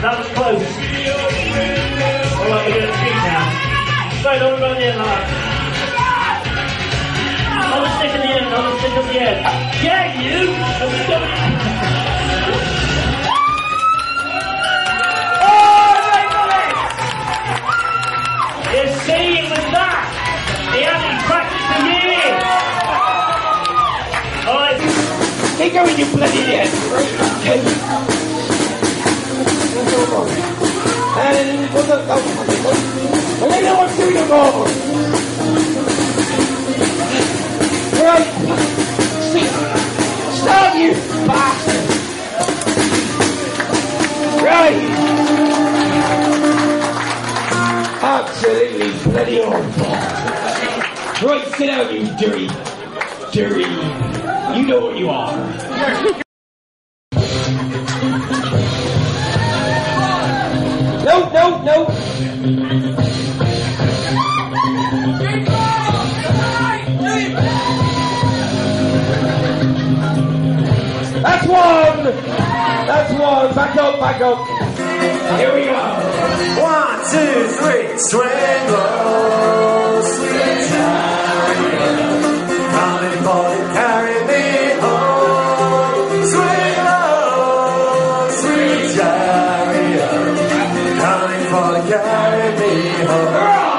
That was close. All right, we're going to speak now. Straight on around the end like On the stick at the end, on the stick at the end. Yeah, you! they got it! You see, it And put the and I know what's doing the. Right. Stop you bastard. Right. Absolutely bloody awful. Right, sit down, you dirty, dirty. You know what you are. No, no, no. That's one. That's one. Back up, back up. Here we go. One, two, three, swing. Hallelujah.